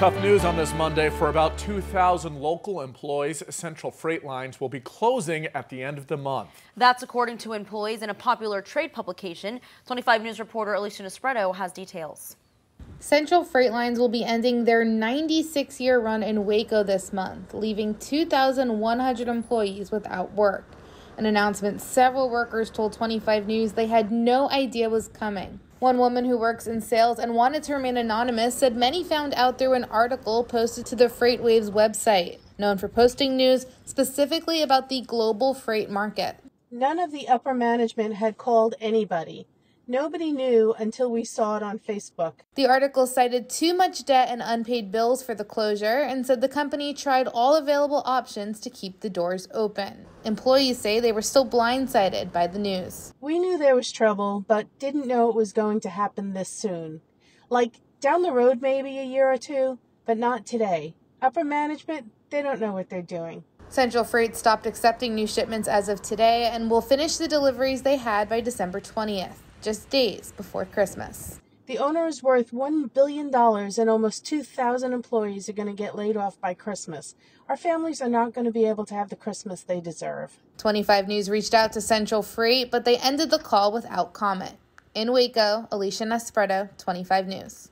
Tough news on this Monday for about 2,000 local employees. Central Freight Lines will be closing at the end of the month. That's according to employees in a popular trade publication. 25 News reporter Alicia Nespreto has details. Central Freight Lines will be ending their 96 year run in Waco this month, leaving 2,100 employees without work. An announcement several workers told 25 News they had no idea was coming. One woman who works in sales and wanted to remain anonymous said many found out through an article posted to the FreightWaves website, known for posting news specifically about the global freight market. None of the upper management had called anybody. Nobody knew until we saw it on Facebook. The article cited too much debt and unpaid bills for the closure and said the company tried all available options to keep the doors open. Employees say they were still blindsided by the news. We knew there was trouble, but didn't know it was going to happen this soon. Like down the road, maybe a year or two, but not today. Upper management, they don't know what they're doing. Central Freight stopped accepting new shipments as of today and will finish the deliveries they had by December 20th just days before Christmas. The owner is worth $1 billion and almost 2,000 employees are going to get laid off by Christmas. Our families are not going to be able to have the Christmas they deserve. 25 News reached out to Central Freight, but they ended the call without comment. In Waco, Alicia Nespreto, 25 News.